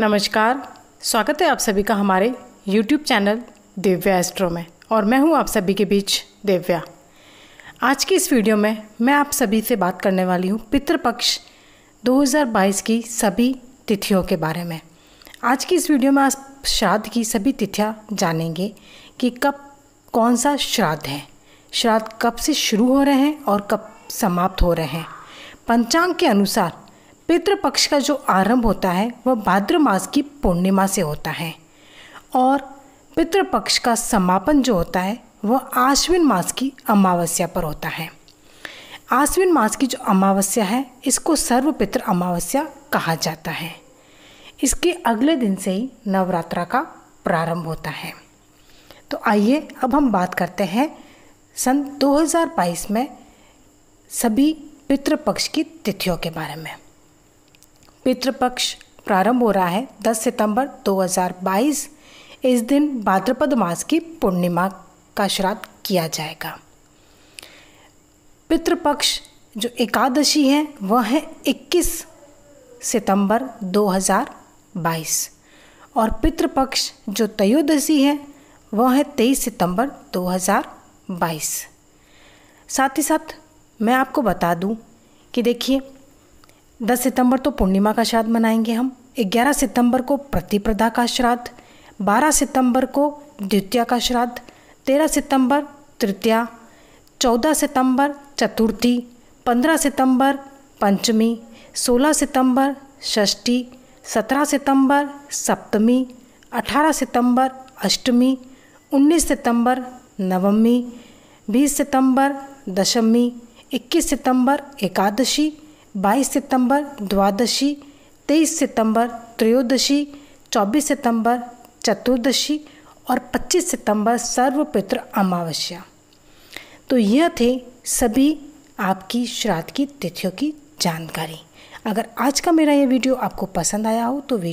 नमस्कार, स्वागत है आप सभी का हमारे YouTube चैनल दिव्या एस्ट्रो में, और मैं हूँ आप सभी के बीच दिव्या। आज की इस वीडियो में मैं आप सभी से बात करने वाली हूँ पितृपक्ष 2022 की सभी तिथियों के बारे में। आज की इस वीडियो में आप श्राद्ध की सभी तिथियाँ जानेंगे कि कब कौन सा श्राद्ध है। श्राद्ध कब से शुरू हो रहे हैं और कब समाप्त हो रहे हैं। पंचांग के अनुसार पितृपक्ष का जो आरंभ होता है, वह भाद्र मास की पूर्णिमा से होता है। और पितृपक्ष का समापन जो होता है, वह आश्विन मास की अमावस्या पर होता है। आश्विन मास की जो अमावस्या है, इसको सर्वपितृ अमावस्या कहा जाता है। इसके अगले दिन से ही नवरात्रा का प्रारंभ होता है। तो आइए, अब हम बात करते हैं सन 2022 में सभी पितृपक्ष की तिथियों के बारे में। पितृपक्ष प्रारंभ हो रहा है 10 सितंबर 2022 इस दिन भाद्रपद मास की पूर्णिमा का श्राद्ध किया जाएगा। पितृपक्ष जो एकादशी है, वह है 21 सितंबर 2022 और पितृपक्ष जो त्रयोदशी है, वह है 23 सितंबर 2022 साथ ही साथ मैं आपको बता दूँ कि देखिए दस सितंबर तो पूर्णिमा का श्राद्ध मनाएँगे हम। ग्यारह सितंबर को प्रतिप्रदा का श्राद्ध, बारह सितंबर को द्वितीया का श्राद्ध, तेरह सितंबर तृतीया, चौदह सितंबर चतुर्थी, पंद्रह सितंबर पंचमी, सोलह सितंबर षष्ठी, सत्रह सितंबर सप्तमी, अठारह सितंबर अष्टमी, उन्नीस सितंबर नवमी, बीस सितंबर दशमी, इक्कीस सितंबर एकादशी 22 सितंबर, द्वादशी 23 सितंबर, त्रयोदशी 24 सितंबर, चतुर्दशी और 25 सितंबर सर्वपित्र अमावस्या। तो यह थे सभी आपकी श्राद्ध की तिथियों की जानकारी। अगर आज का मेरा यह वीडियो आपको पसंद आया हो तो वीडियो